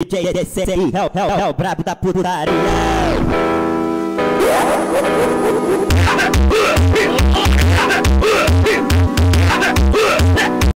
DJ DCI é o, é o, é o brabo da putaria.